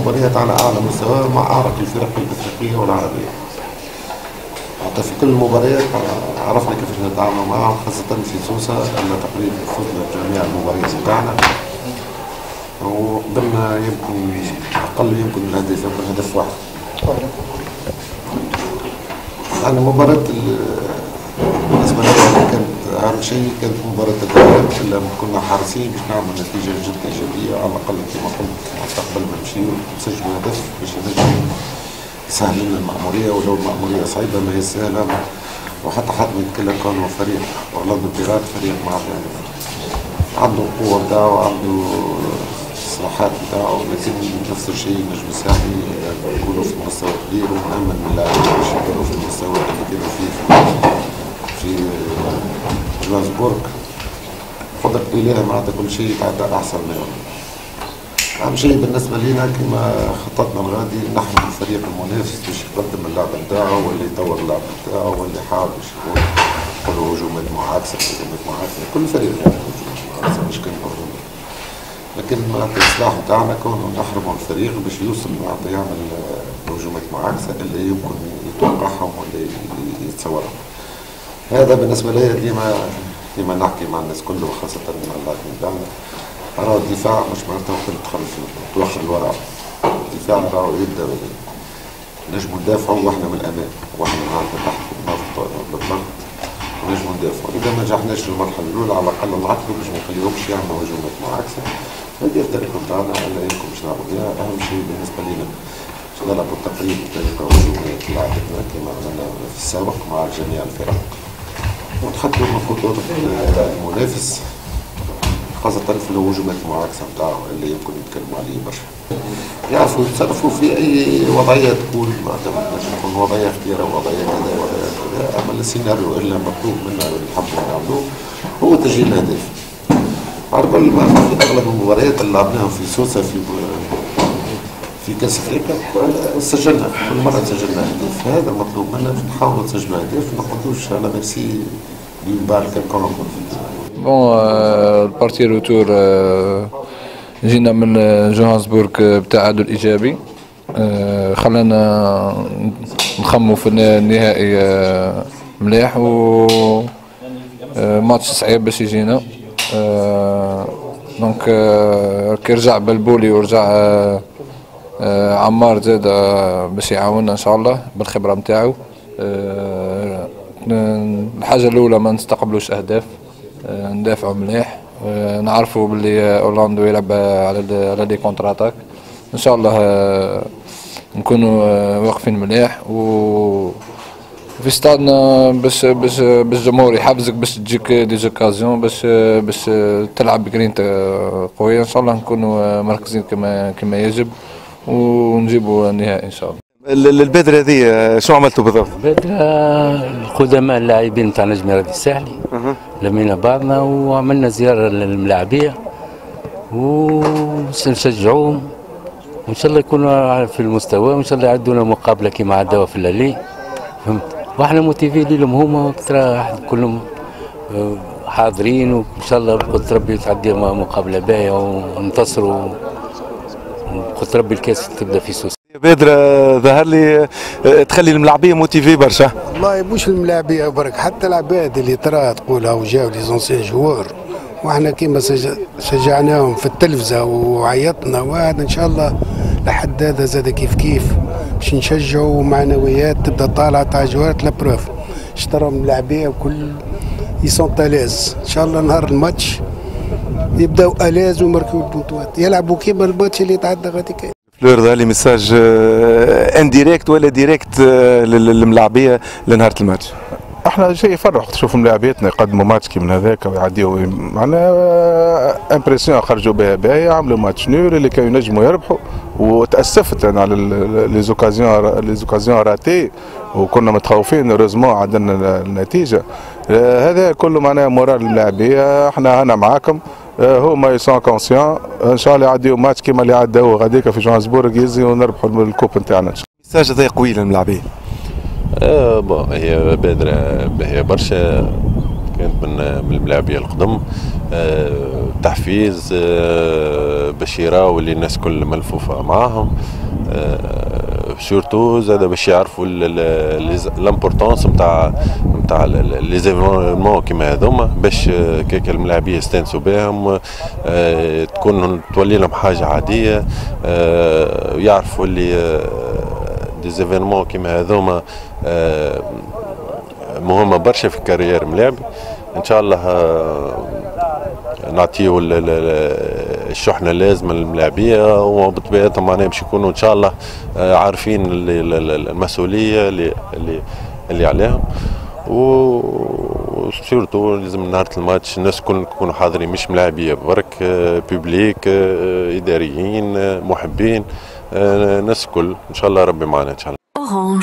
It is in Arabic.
مباريات على أعلى مستوى مع أعرق الفرق الإفريقية والعربية. حتى في كل المباريات عرفنا كيف نتعامل معهم خاصة في سوسة أن تقريبا فزنا بجميع المباريات بتاعنا. وقدرنا يمكن أقل يمكن الهدف يمكن هدف واحد. يعني مباراة أهم شيء كانت مباراة الذهاب إلا كنا حريصين باش نعمل نتيجة جد إيجابية على الأقل كما قلت قبل ما نمشيو نسجلوا هدف باش نجم يسهل لنا المأمورية ولو المأمورية صعيبة ما هي سهلة وحتى حد من كلا كانوا فريق أورلاندو بيرات فريق مع عنده القوة بتاعه عنده الصلاحات بتاعه لكن نفس الشيء نجم ساحي يكونوا في مستوى كبير ونأمل من اللاعبين باش يكونوا في المستوى اللي كانوا فيه. في جوهانسبورغ قدرة الإله معناتها كل شيء يتعدى أحسن منهم أهم شيء بالنسبة لنا كما خططنا الغادي نحن الفريق المنافس باش يقدم اللعب نتاعو واللي يطور اللعب نتاعو واللي حاول باش يكون يقولوا هجومات معاكسة هجومات معاكسة. كل فريق يعني هجومات معاكسة مش كان لكن معناتها السلاح نتاعنا كونه نحرموا الفريق باش يوصل معناتها يعمل هجومات معاكسة اللي يمكن يتوقعهم واللي يتصورهم. هذا بالنسبة لي ديما ديما نحكي مع الناس كله وخاصة مع اللاعبين بتاعنا. أرى الدفاع مش معناتها وقت تخلف توخر الوراء. الدفاع راهو يبدأ نجموا ندافعوا وإحنا من الأمام. وإحنا معناتها تحت بالضغط بالضغط ونجموا ندافعوا إذا ما نجحناش في المرحلة الأولى على الأقل نعطلوا باش ما نخليهمش يعملوا هجومات معاكسه هذه الطريقة بتاعنا ألا يمكن باش نلعبوا بها. أهم شيء بالنسبة لنا باش نلعبوا تقريبا بطريقه هجوميه لعبتنا كما عملنا في السابق مع جميع الفرق. من خطوط المنافس خاصة في الهجومات المعاكسة نتاعو اللي يمكن يتكلموا عليه برشا. يعرفوا يتصرفوا في أي وضعية تكون معناتها تكون وضعية اختيارية وضعية كذا وضعية كذا، أما السيناريو اللي مطلوب منا نحبوا نعملوه هو تسجيل الأهداف. على كل ما في أغلب المباريات اللي لعبناهم في سوسة في في كأس أفريقيا سجلنا كل مرة سجلنا أهداف، هذا المطلوب منا نحاولوا نسجلوا أهداف ما نقعدوش على ميرسي بال كان بون البارتي روتور جينا من جوهانسبورغ بتعادل إيجابي. خلانا نخمو في النهائي مليح و ماتش صعيب باش يجينا. دونك كي رجع بلبولي ورجع عمار زاد باش يعاوننا إن شاء الله بالخبرة نتاعو الحاجة الأولى ما نستقبلوش أهداف ندافعوا مليح. نعرفوا باللي اورلاندو يلعب على على des contre-attaques إن شاء الله نكونوا واقفين مليح. و في ستادنا باش باش باش الجمهور يحفزك باش تجيك des occasions باش باش تلعب بجرينتا قوية. إن شاء الله نكونوا مركزين كما كما يجب. ونجيبوا النهائي إن شاء الله. البدرة هذه شو عملتوا بالضبط؟ بدرة القدماء اللاعبين تاع نجم رادي الساحلي لمينا بعضنا وعملنا زيارة للملاعبية ونشجعوهم. وإن شاء الله يكونوا في المستوى وإن شاء الله يعدونا مقابلة كما عدوا في الليل. فهمت؟ وإحنا موتيفين لهم هما ترى كلهم حاضرين وإن شاء الله قلت ربي تعدي مقابلة باهية وننتصروا. قلت ربي الكاس تبدأ في سوس بدر ظهر لي تخلي الملاعبية موتيفي برشا. والله مش الملاعبية برك حتى العباد اللي ترى تقولها وجاو لي زونسيان جوار وإحنا كيما شجعناهم في التلفزة وعيطنا وهذا إن شاء الله لحد هذا زاد كيف كيف. باش نشجعوا معنويات تبدأ طالعه تاع جوار لابروف اشتروا الملاعبية وكل يسون تالاز إن شاء الله نهار الماتش يبداو آلاز ويمركوا البونتوات يلعبوا كيما الماتش اللي تعدى غادي كاين. فلور ظهر لي ميساج انديريكت ولا ديريكت للملاعبية لنهار الماتش؟ إحنا شيء يفرح تشوف ملاعبيتنا يقدموا ماتش كي من هذاك ويعديوا معناها امبرسيون خرجوا بها باهيه عملوا ماتش نور اللي كانوا ينجموا يربحوا. وتأسفت أنا على لي زوكازيون لي زوكازيون راتي وكنا متخوفين heureusement عدلنا النتيجه هذا كله معناها moral اللاعبيه أحنا هنا معاكم. هما ils sont conscients. إن شاء الله يعديوا ماتش كيما اللي عداو غاديك في جوهانسبورغ يزي ونربحوا ال coupe نتاعنا. message هذا قوي للملاعبيه آه bon هي بادرة باهيه برشا كانت من من الملاعبية القدم. آه تحفيز آه، باش يراو اللي الناس كل ملفوفة معاهم. surtout زاد باش يعرفوا l'importance نتاع نتاع les événements كيما هذوما باش كيك الملاعبيه يستانسوا بهم تكون تولي لهم حاجة عاديه يعرفوا اللي des événements كيما هذوما مهمه برشا في ال carrière ملاعبي ان شاء الله نعطيه الشحنة اللازمة للملاعبية وبطبيعتهم معناها باش يكونوا إن شاء الله عارفين المسؤولية اللي اللي اللي عليهم. و surtout لازم نهار الماتش الناس كل يكونوا حاضرين مش ملاعبية برك public إداريين محبين الناس الكل. إن شاء الله ربي معنا إن شاء الله.